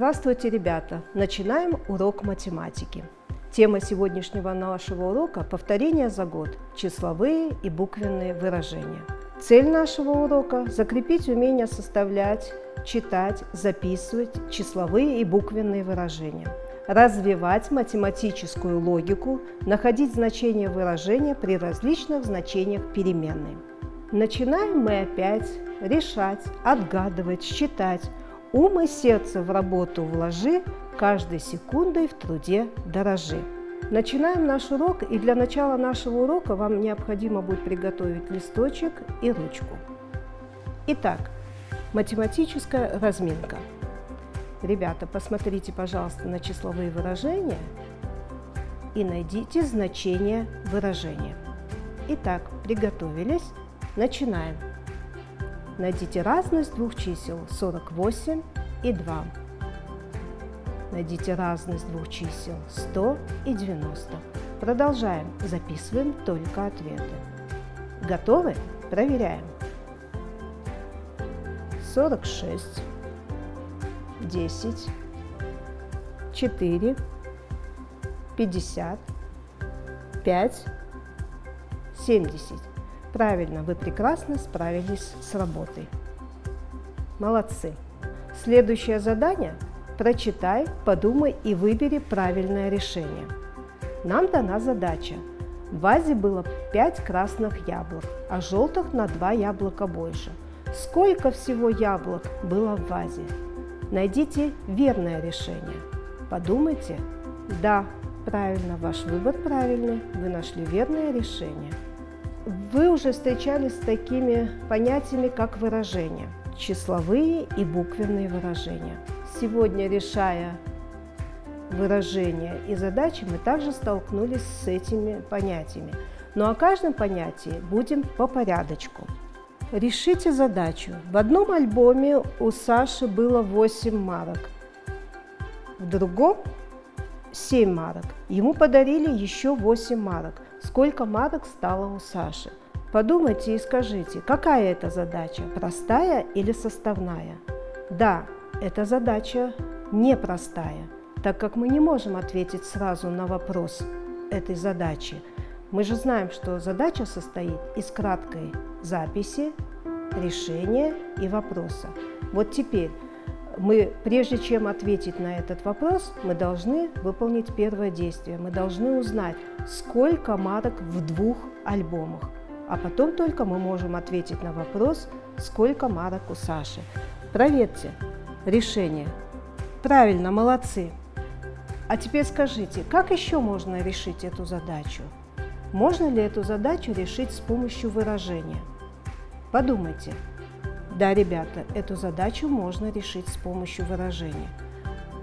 Здравствуйте, ребята! Начинаем урок математики. Тема сегодняшнего нашего урока – повторение за год, числовые и буквенные выражения. Цель нашего урока – закрепить умение составлять, читать, записывать числовые и буквенные выражения, развивать математическую логику, находить значение выражения при различных значениях переменной. Начинаем мы опять решать, отгадывать, считать, Ум и сердце в работу вложи, каждой секундой в труде дорожи. Начинаем наш урок, и для начала нашего урока вам необходимо будет приготовить листочек и ручку. Итак, математическая разминка. Ребята, посмотрите, пожалуйста, на числовые выражения и найдите значение выражения. Итак, приготовились? Начинаем. Найдите разность двух чисел 48 и 2. Найдите разность двух чисел 100 и 90. Продолжаем. Записываем только ответы. Готовы? Проверяем. 46, 10, 4, 50, 5, 70. Правильно, вы прекрасно справились с работой. Молодцы. Следующее задание – прочитай, подумай и выбери правильное решение. Нам дана задача. В вазе было 5 красных яблок, а желтых на 2 яблока больше. Сколько всего яблок было в вазе? Найдите верное решение. Подумайте. Да, правильно, ваш выбор правильный, вы нашли верное решение. Вы уже встречались с такими понятиями, как выражения, числовые и буквенные выражения. Сегодня, решая выражения и задачи, мы также столкнулись с этими понятиями. Но о каждом понятии будем по порядочку. Решите задачу. В одном альбоме у Саши было 8 марок, в другом 7 марок. Ему подарили еще 8 марок – сколько марок стало у Саши. Подумайте и скажите, какая это задача, простая или составная? Да, эта задача непростая, так как мы не можем ответить сразу на вопрос этой задачи. Мы же знаем, что задача состоит из краткой записи, решения и вопроса. Вот теперь мы, прежде чем ответить на этот вопрос, мы должны выполнить первое действие. Мы должны узнать, сколько марок в двух альбомах. А потом только мы можем ответить на вопрос, сколько марок у Саши. Проверьте решение. Правильно, молодцы. А теперь скажите, как еще можно решить эту задачу? Можно ли эту задачу решить с помощью выражения? Подумайте. Да, ребята, эту задачу можно решить с помощью выражения.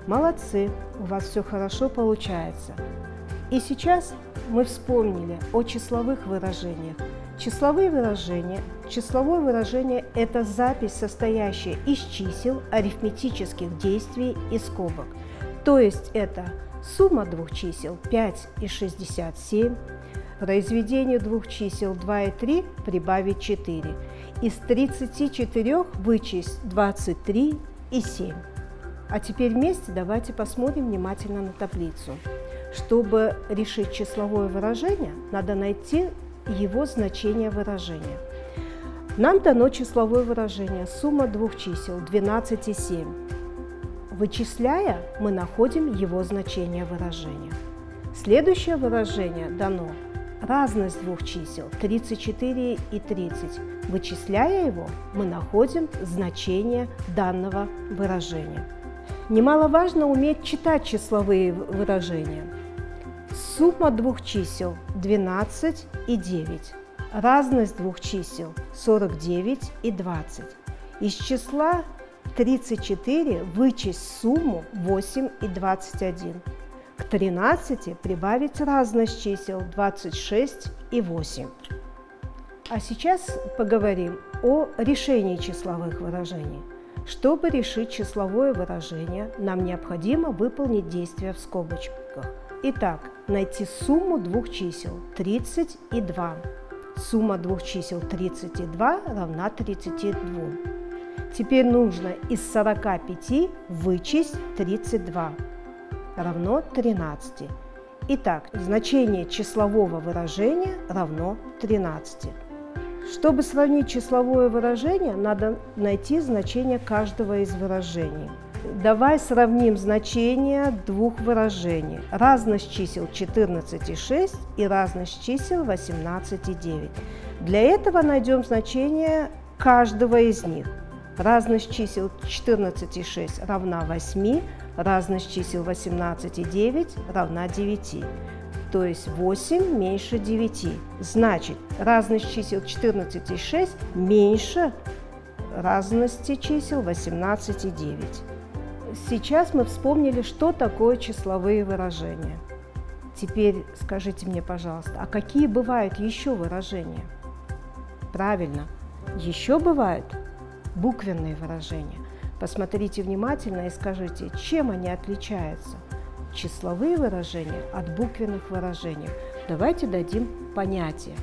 Молодцы, у вас все хорошо получается. И сейчас мы вспомнили о числовых выражениях. Числовые выражения. Числовое выражение – это запись, состоящая из чисел, арифметических действий и скобок. То есть это сумма двух чисел 5 и 67, произведению двух чисел 2 и 3 прибавить 4 из 34 вычесть 23 и 7. А теперь вместе давайте посмотрим внимательно на таблицу. Чтобы решить числовое выражение, надо найти его значение выражения. Нам дано числовое выражение сумма двух чисел 12 и 7. Вычисляя, мы находим его значение выражения. Следующее выражение дано разность двух чисел 34 и 30. Вычисляя его, мы находим значение данного выражения. Немаловажно уметь читать числовые выражения. Сумма двух чисел 12 и 9. Разность двух чисел 49 и 20. Из числа 34 вычесть сумму 8 и 21. К 13 прибавить разность чисел 26 и 8. А сейчас поговорим о решении числовых выражений. Чтобы решить числовое выражение, нам необходимо выполнить действия в скобочках. Итак, найти сумму двух чисел 30 и 2. Сумма двух чисел 32 равна 32. Теперь нужно из 45 вычесть 32 равно 13. Итак, значение числового выражения равно 13. Чтобы сравнить числовое выражение, надо найти значение каждого из выражений. Давай сравним значения двух выражений. Разность чисел 14,6 и разность чисел 18,9. Для этого найдем значение каждого из них. Разность чисел 14,6 равна 8, разность чисел 18,9 равна 9 то есть 8 меньше 9. Значит, разность чисел 14 и 6 меньше разности чисел 18 и 9. Сейчас мы вспомнили, что такое числовые выражения. Теперь скажите мне, пожалуйста, а какие бывают еще выражения? Правильно, еще бывают буквенные выражения. Посмотрите внимательно и скажите, чем они отличаются числовые выражения от буквенных выражений. Давайте дадим понятие.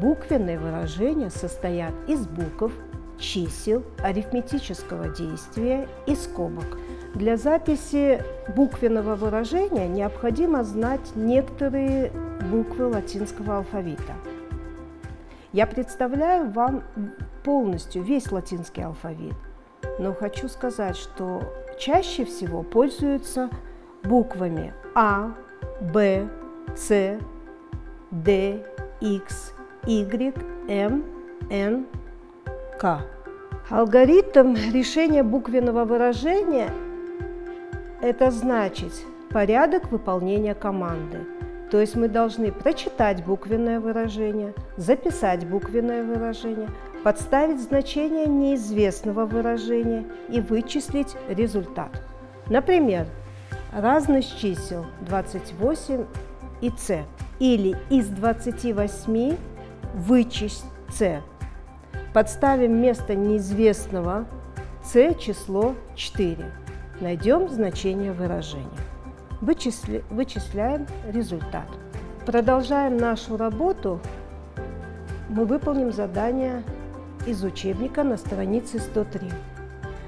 Буквенные выражения состоят из букв, чисел, арифметического действия и скобок. Для записи буквенного выражения необходимо знать некоторые буквы латинского алфавита. Я представляю вам полностью весь латинский алфавит, но хочу сказать, что чаще всего пользуются буквами А, Б, С, Д, X, Y, М, Н, К. Алгоритм решения буквенного выражения – это значит порядок выполнения команды. То есть мы должны прочитать буквенное выражение, записать буквенное выражение, подставить значение неизвестного выражения и вычислить результат. Например, разность чисел 28 и c. Или из 28 вычесть c. Подставим вместо неизвестного c число 4. Найдем значение выражения. Вычисли, вычисляем результат. Продолжаем нашу работу. Мы выполним задание из учебника на странице 103.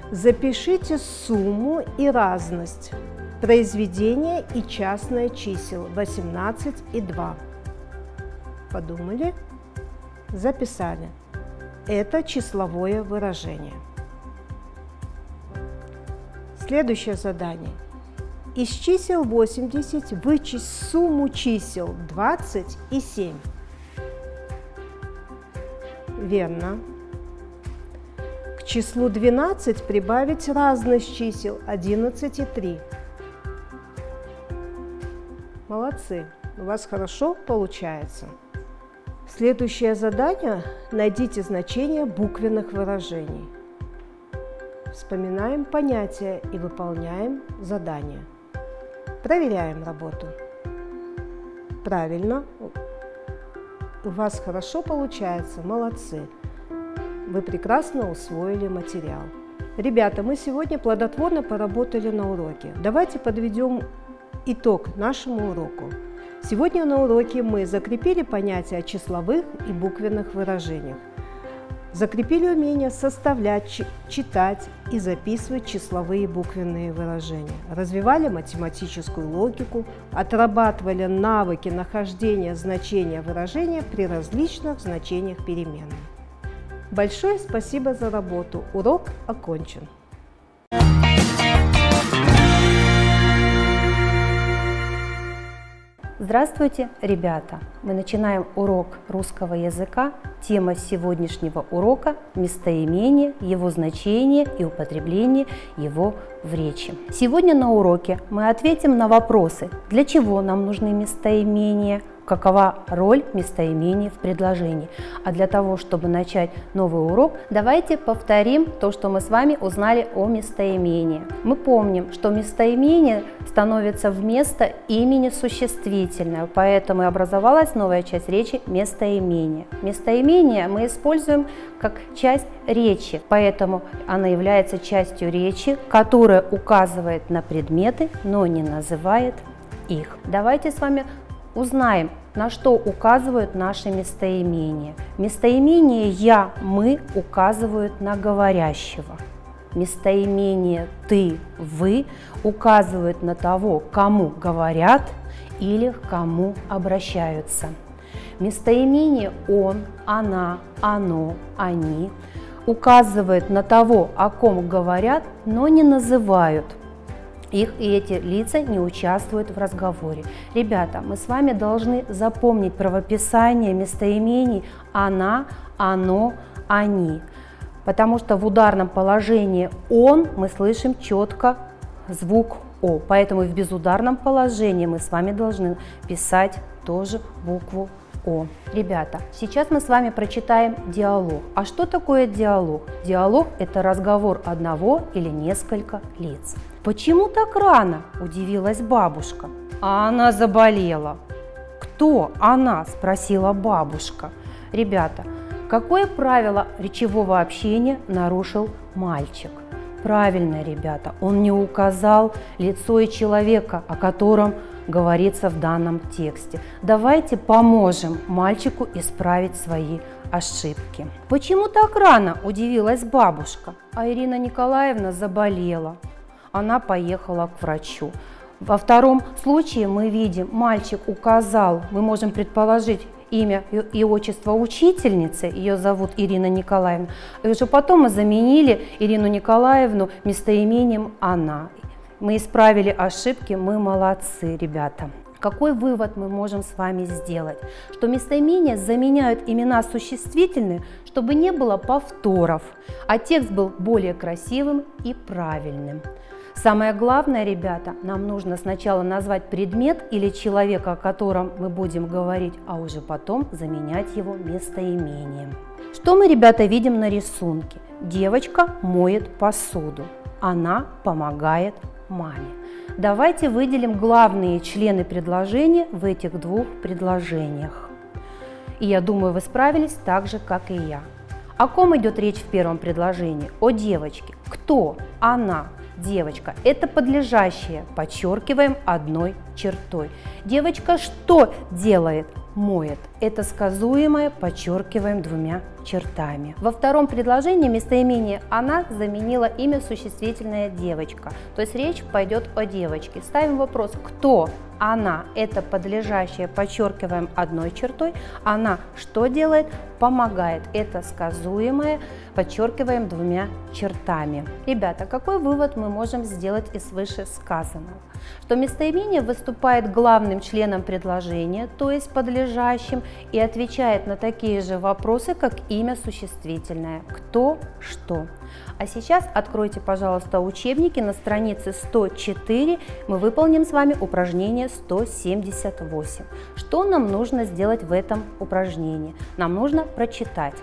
Запишите сумму и разность Произведение и частное чисел 18 и 2. Подумали? Записали. Это числовое выражение. Следующее задание. Из чисел 80 вычесть сумму чисел 20 и 7. Верно. К числу 12 прибавить разность чисел 11 и 3. Молодцы, у вас хорошо получается. Следующее задание – найдите значение буквенных выражений. Вспоминаем понятия и выполняем задание. Проверяем работу. Правильно, у вас хорошо получается, молодцы. Вы прекрасно усвоили материал. Ребята, мы сегодня плодотворно поработали на уроке. Давайте подведем итог нашему уроку. Сегодня на уроке мы закрепили понятия о числовых и буквенных выражениях, закрепили умение составлять, читать и записывать числовые и буквенные выражения, развивали математическую логику, отрабатывали навыки нахождения значения выражения при различных значениях переменной. Большое спасибо за работу. Урок окончен. Здравствуйте, ребята! Мы начинаем урок русского языка. Тема сегодняшнего урока – местоимение, его значение и употребление его в речи. Сегодня на уроке мы ответим на вопросы, для чего нам нужны местоимения, какова роль местоимений в предложении. А для того, чтобы начать новый урок, давайте повторим то, что мы с вами узнали о местоимении. Мы помним, что местоимение становится вместо имени существительное, поэтому и образовалась новая часть речи местоимение. Местоимение мы используем как часть речи, поэтому она является частью речи, которая указывает на предметы, но не называет их. Давайте с вами узнаем, на что указывают наши местоимения. Местоимение «я», «мы» указывают на говорящего. Местоимение «ты», «вы» указывают на того, кому говорят или к кому обращаются. Местоимение «он», «она», «оно», «они» указывает на того, о ком говорят, но не называют их и эти лица не участвуют в разговоре. Ребята, мы с вами должны запомнить правописание местоимений «она», «оно», «они», потому что в ударном положении «он» мы слышим четко звук «о», поэтому в безударном положении мы с вами должны писать тоже букву о. Ребята, сейчас мы с вами прочитаем диалог. А что такое диалог? Диалог – это разговор одного или несколько лиц. «Почему так рано?» – удивилась бабушка. «А она заболела». «Кто она?» – спросила бабушка. Ребята, какое правило речевого общения нарушил мальчик? Правильно, ребята, он не указал лицо и человека, о котором говорится в данном тексте. Давайте поможем мальчику исправить свои ошибки. Почему так рано? Удивилась бабушка. А Ирина Николаевна заболела. Она поехала к врачу. Во втором случае мы видим, мальчик указал, мы можем предположить, имя и отчество учительницы, ее зовут Ирина Николаевна, и уже потом мы заменили Ирину Николаевну местоимением «она». Мы исправили ошибки, мы молодцы, ребята. Какой вывод мы можем с вами сделать? Что местоимения заменяют имена существительные, чтобы не было повторов, а текст был более красивым и правильным. Самое главное, ребята, нам нужно сначала назвать предмет или человека, о котором мы будем говорить, а уже потом заменять его местоимением. Что мы, ребята, видим на рисунке? Девочка моет посуду. Она помогает маме. Давайте выделим главные члены предложения в этих двух предложениях. И я думаю, вы справились так же, как и я. О ком идет речь в первом предложении? О девочке. Кто? Она. Девочка. Это подлежащее. Подчеркиваем одной чертой. Девочка что делает? Моет. Это сказуемое подчеркиваем двумя чертами. Во втором предложении местоимение «она» заменила имя существительное «девочка». То есть речь пойдет о девочке. Ставим вопрос «кто?» Она – это подлежащее, подчеркиваем одной чертой. Она что делает? Помогает. Это сказуемое, подчеркиваем двумя чертами. Ребята, какой вывод мы можем сделать из вышесказанного? Что местоимение выступает главным членом предложения, то есть подлежащим, и отвечает на такие же вопросы, как имя существительное «кто», «что». А сейчас откройте, пожалуйста, учебники на странице 104. Мы выполним с вами упражнение 178. Что нам нужно сделать в этом упражнении? Нам нужно прочитать.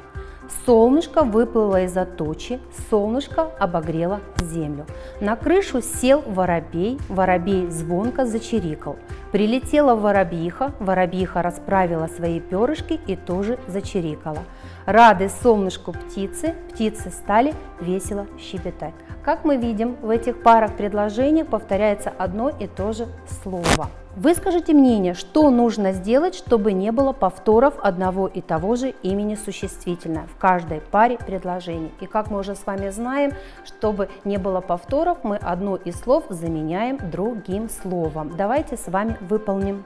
Солнышко выплыло из-за тучи, солнышко обогрело землю. На крышу сел воробей, воробей звонко зачирикал. Прилетела воробьиха, воробьиха расправила свои перышки и тоже зачирикала. Рады солнышку птицы, птицы стали весело щебетать. Как мы видим, в этих парах предложений повторяется одно и то же слово. Выскажите мнение, что нужно сделать, чтобы не было повторов одного и того же имени существительное в каждой паре предложений. И как мы уже с вами знаем, чтобы не было повторов, мы одно из слов заменяем другим словом. Давайте с вами выполним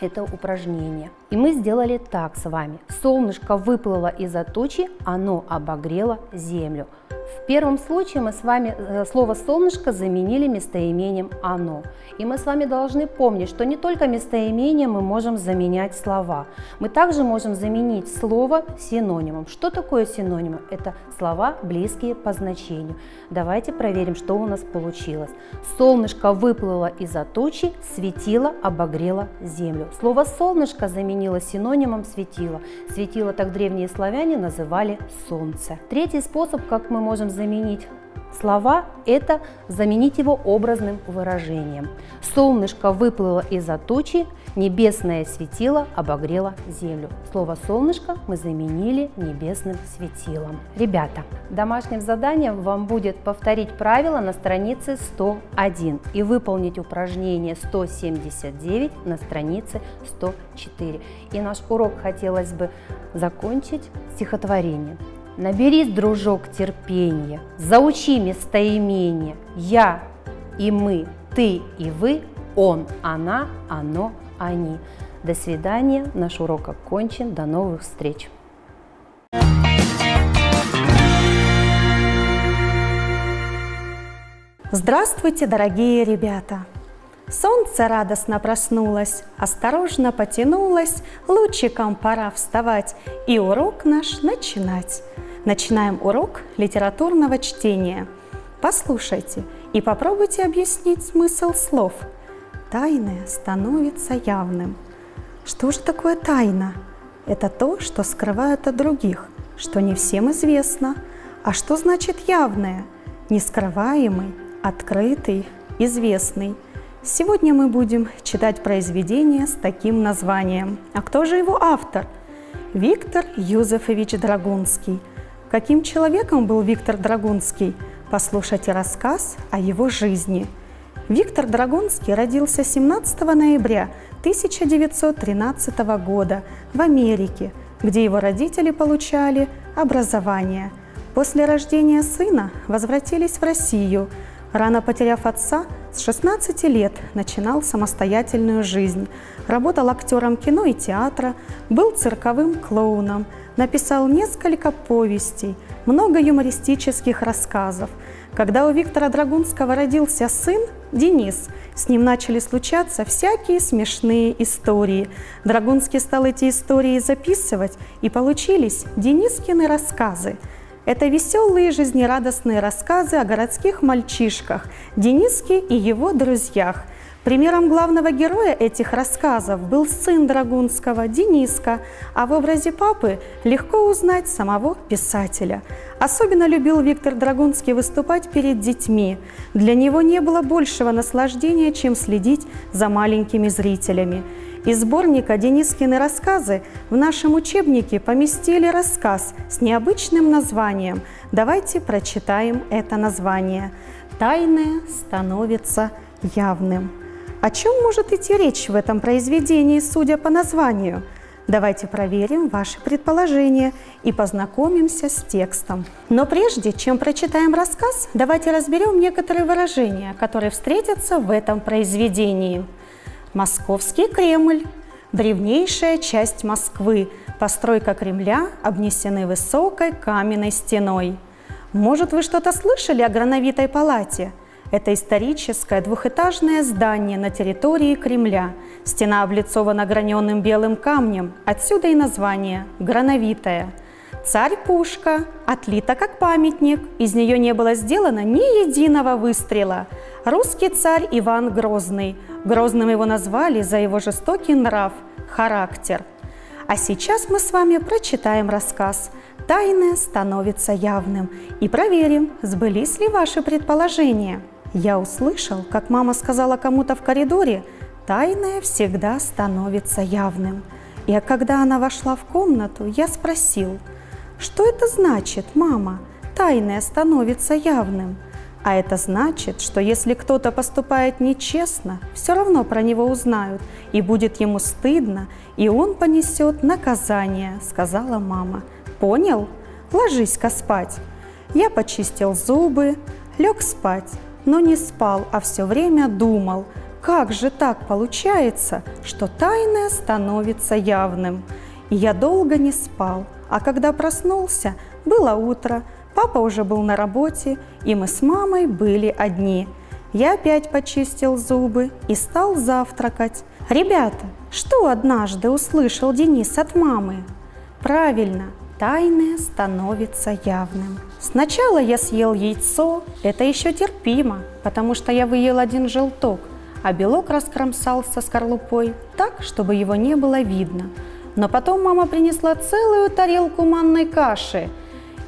это упражнение. И мы сделали так с вами. Солнышко выплыло из-за тучи, оно обогрело землю. В первом случае мы с вами э, слово «солнышко» заменили местоимением «оно». И мы с вами должны помнить, что не только местоимением мы можем заменять слова. Мы также можем заменить слово синонимом. Что такое синонимы? Это слова, близкие по значению. Давайте проверим, что у нас получилось. Солнышко выплыло из-за тучи, светило, обогрело землю. Слово «солнышко» заменило синонимом «светило». Светило так древние славяне называли солнце. Третий способ, как мы можем заменить Слова – это заменить его образным выражением. Солнышко выплыло из-за тучи, небесное светило обогрело землю. Слово «солнышко» мы заменили небесным светилом. Ребята, домашним заданием вам будет повторить правила на странице 101 и выполнить упражнение 179 на странице 104. И наш урок хотелось бы закончить стихотворением. Наберись, дружок, терпения, заучи местоимение «я» и «мы», «ты» и «вы», «он», «она», «оно», «они». До свидания, наш урок окончен, до новых встреч! Здравствуйте, дорогие ребята! Солнце радостно проснулось, осторожно потянулось, лучиком пора вставать и урок наш начинать. Начинаем урок литературного чтения. Послушайте и попробуйте объяснить смысл слов. Тайное становится явным. Что же такое тайна? Это то, что скрывают от других, что не всем известно. А что значит явное? Нескрываемый, открытый, известный. Сегодня мы будем читать произведение с таким названием. А кто же его автор? Виктор Юзефович Драгунский – Каким человеком был Виктор Драгунский? Послушайте рассказ о его жизни. Виктор Драгунский родился 17 ноября 1913 года в Америке, где его родители получали образование. После рождения сына возвратились в Россию. Рано потеряв отца, с 16 лет начинал самостоятельную жизнь. Работал актером кино и театра, был цирковым клоуном – написал несколько повестей, много юмористических рассказов. Когда у Виктора Драгунского родился сын, Денис, с ним начали случаться всякие смешные истории. Драгунский стал эти истории записывать, и получились Денискины рассказы. Это веселые жизнерадостные рассказы о городских мальчишках, Дениске и его друзьях – Примером главного героя этих рассказов был сын Драгунского, Дениска, а в образе папы легко узнать самого писателя. Особенно любил Виктор Драгунский выступать перед детьми. Для него не было большего наслаждения, чем следить за маленькими зрителями. Из сборника «Денискины рассказы» в нашем учебнике поместили рассказ с необычным названием. Давайте прочитаем это название. «Тайное становится явным». О чем может идти речь в этом произведении, судя по названию? Давайте проверим ваши предположения и познакомимся с текстом. Но прежде чем прочитаем рассказ, давайте разберем некоторые выражения, которые встретятся в этом произведении. Московский Кремль, древнейшая часть Москвы, постройка Кремля обнесены высокой каменной стеной. Может, вы что-то слышали о Грановитой палате – это историческое двухэтажное здание на территории Кремля. Стена облицована граненым белым камнем, отсюда и название «Грановитая». Царь-пушка отлита как памятник, из нее не было сделано ни единого выстрела. Русский царь Иван Грозный. Грозным его назвали за его жестокий нрав, характер. А сейчас мы с вами прочитаем рассказ «Тайное становится явным» и проверим, сбылись ли ваши предположения. Я услышал, как мама сказала кому-то в коридоре, «Тайное всегда становится явным». И когда она вошла в комнату, я спросил, «Что это значит, мама? Тайное становится явным?» А это значит, что если кто-то поступает нечестно, все равно про него узнают, и будет ему стыдно, и он понесет наказание, сказала мама. Понял? Ложись-ка спать. Я почистил зубы, лег спать но не спал, а все время думал, как же так получается, что тайное становится явным. И я долго не спал, а когда проснулся, было утро, папа уже был на работе, и мы с мамой были одни. Я опять почистил зубы и стал завтракать. «Ребята, что однажды услышал Денис от мамы?» «Правильно, тайное становится явным. Сначала я съел яйцо, это еще терпимо, потому что я выел один желток, а белок раскромсал со скорлупой так, чтобы его не было видно. Но потом мама принесла целую тарелку манной каши.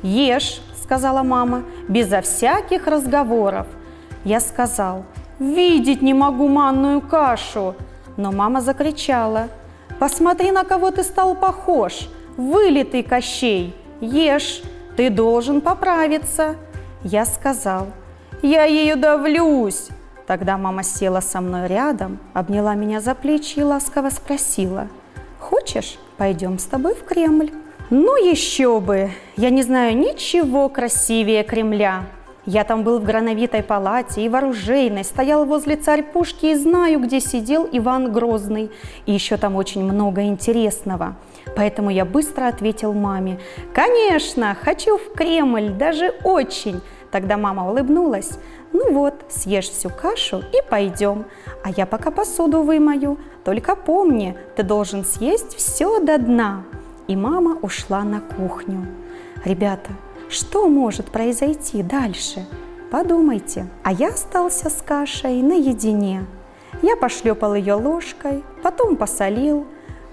«Ешь», — сказала мама, безо всяких разговоров. Я сказал, видеть не могу манную кашу. Но мама закричала, посмотри, на кого ты стал похож, вылитый Кощей, ешь, ты должен поправиться. Я сказал, я ее давлюсь. Тогда мама села со мной рядом, обняла меня за плечи и ласково спросила, хочешь, пойдем с тобой в Кремль? Ну еще бы! Я не знаю ничего красивее Кремля. Я там был в грановитой палате и в оружейной, стоял возле царь-пушки и знаю, где сидел Иван Грозный. И еще там очень много интересного. Поэтому я быстро ответил маме, «Конечно, хочу в Кремль, даже очень!» Тогда мама улыбнулась. «Ну вот, съешь всю кашу и пойдем, а я пока посуду вымою. Только помни, ты должен съесть все до дна». И мама ушла на кухню. Ребята, что может произойти дальше? Подумайте. А я остался с кашей наедине. Я пошлепал ее ложкой, потом посолил,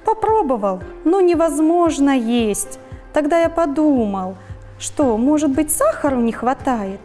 попробовал, но невозможно есть. Тогда я подумал, что, может быть, сахару не хватает.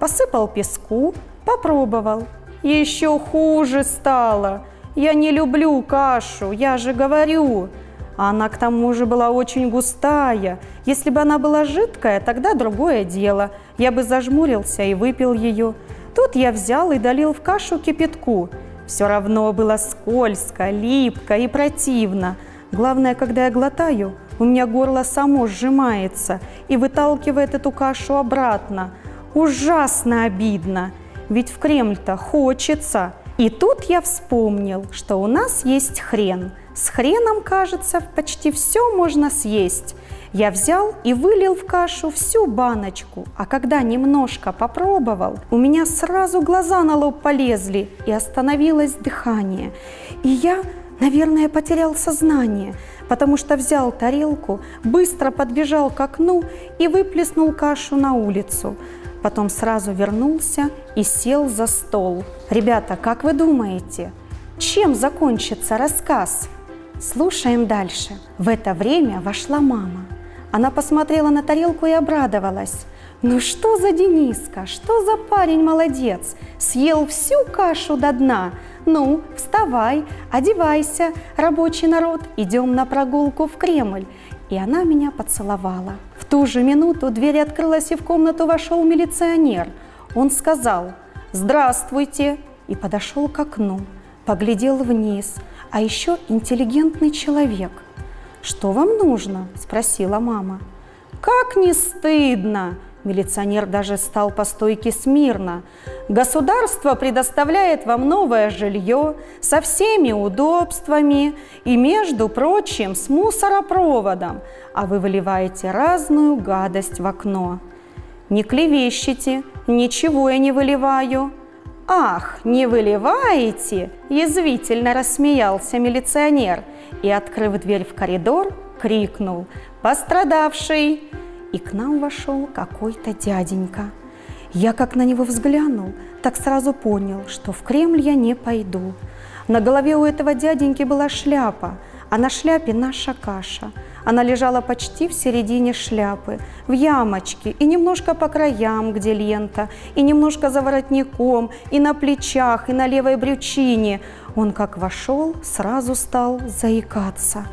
Посыпал песку, попробовал. Еще хуже стало. Я не люблю кашу, я же говорю. Она к тому же была очень густая. Если бы она была жидкая, тогда другое дело. Я бы зажмурился и выпил ее. Тут я взял и долил в кашу кипятку. Все равно было скользко, липко и противно. Главное, когда я глотаю, у меня горло само сжимается и выталкивает эту кашу обратно. Ужасно обидно, ведь в Кремль-то хочется. И тут я вспомнил, что у нас есть хрен – с хреном, кажется, почти все можно съесть. Я взял и вылил в кашу всю баночку, а когда немножко попробовал, у меня сразу глаза на лоб полезли и остановилось дыхание. И я, наверное, потерял сознание, потому что взял тарелку, быстро подбежал к окну и выплеснул кашу на улицу. Потом сразу вернулся и сел за стол. Ребята, как вы думаете, чем закончится рассказ? Слушаем дальше. В это время вошла мама. Она посмотрела на тарелку и обрадовалась. Ну что за Дениска, что за парень молодец, съел всю кашу до дна. Ну, вставай, одевайся, рабочий народ, идем на прогулку в Кремль. И она меня поцеловала. Ту же минуту дверь открылась, и в комнату вошел милиционер. Он сказал «Здравствуйте!» и подошел к окну, поглядел вниз – а еще интеллигентный человек. «Что вам нужно?» – спросила мама. «Как не стыдно!» Милиционер даже стал по стойке смирно. «Государство предоставляет вам новое жилье со всеми удобствами и, между прочим, с мусоропроводом, а вы выливаете разную гадость в окно. Не клевещите, ничего я не выливаю. «Ах, не выливаете?» – язвительно рассмеялся милиционер и, открыв дверь в коридор, крикнул «Пострадавший!» И к нам вошел какой-то дяденька. Я как на него взглянул, так сразу понял, что в Кремль я не пойду. На голове у этого дяденьки была шляпа, а на шляпе наша каша – она лежала почти в середине шляпы, в ямочке, и немножко по краям, где лента, и немножко за воротником, и на плечах, и на левой брючине. Он как вошел, сразу стал заикаться.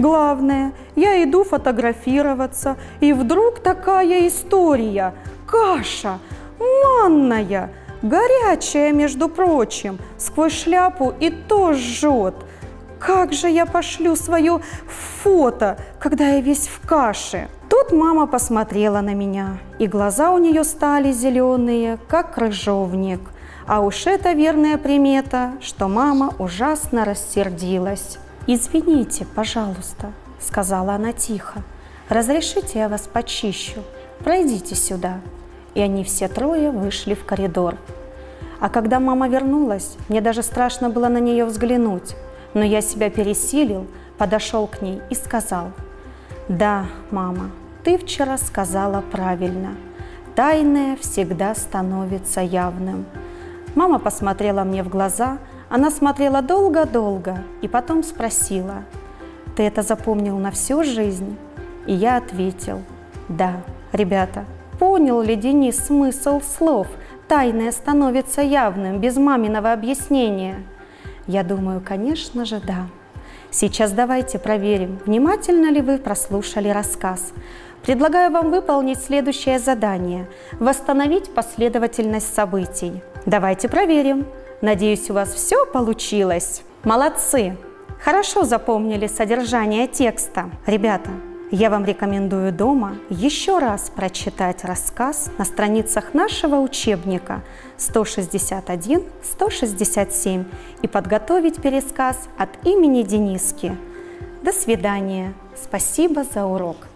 Главное, я иду фотографироваться, и вдруг такая история. Каша, манная, горячая, между прочим, сквозь шляпу и то жжет. Как же я пошлю свое фото, когда я весь в каше? Тут мама посмотрела на меня, и глаза у нее стали зеленые, как крыжовник. А уж это верная примета, что мама ужасно рассердилась. «Извините, пожалуйста», — сказала она тихо. «Разрешите я вас почищу? Пройдите сюда». И они все трое вышли в коридор. А когда мама вернулась, мне даже страшно было на нее взглянуть. Но я себя пересилил, подошел к ней и сказал, «Да, мама, ты вчера сказала правильно. Тайное всегда становится явным». Мама посмотрела мне в глаза, она смотрела долго-долго и потом спросила, «Ты это запомнил на всю жизнь?» И я ответил, «Да, ребята, Понял ли Денис смысл слов? Тайное становится явным, без маминого объяснения. Я думаю, конечно же, да. Сейчас давайте проверим, внимательно ли вы прослушали рассказ. Предлагаю вам выполнить следующее задание – восстановить последовательность событий. Давайте проверим. Надеюсь, у вас все получилось. Молодцы! Хорошо запомнили содержание текста. Ребята, я вам рекомендую дома еще раз прочитать рассказ на страницах нашего учебника 161-167 и подготовить пересказ от имени Дениски. До свидания. Спасибо за урок.